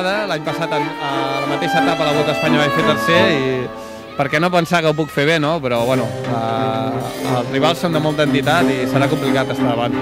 vegada, l'any passat a la mateixa etapa la Volta a Espanya vaig fer tercer i per què no pensar que ho puc fer bé, no? Però bueno, eh, els rivals són de molta entitat i serà complicat estar davant.